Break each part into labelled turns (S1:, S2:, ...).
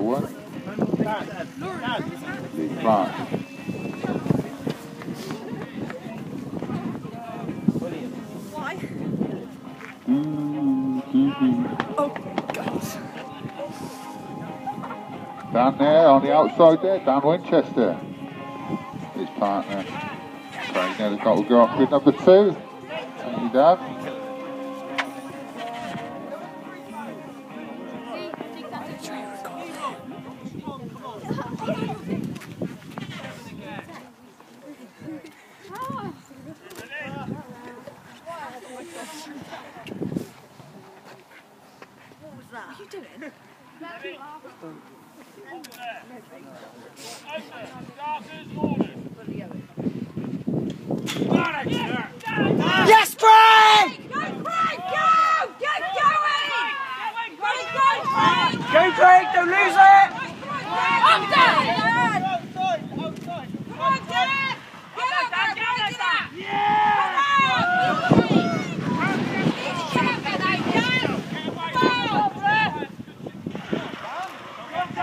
S1: one. Lee Clark.
S2: Why?
S1: Oh, Down there, on the outside there, Dan Winchester. His partner. Craig got to go up with number two. Thank you, Dan.
S2: What was that? What are you doing?
S3: Yes, Craig!
S2: Go, Craig, go! Get going! Ready, go, Craig!
S3: Go, Craig, don't lose it!
S2: Up, Dan! Come on, Dan! Get up, Dan! Get up! Yeah!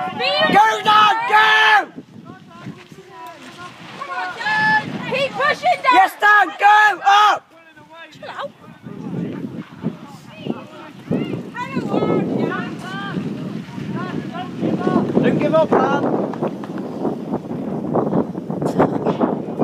S3: Go, Dan, go!
S2: Keep pushing, Dan!
S3: Yes, Dan, go! Up! Don't give up, man.